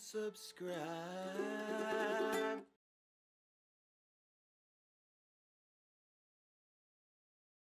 subscribe.